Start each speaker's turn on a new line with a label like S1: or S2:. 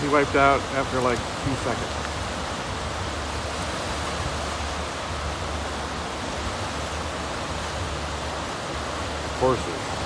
S1: He wiped out after like two seconds. Horses.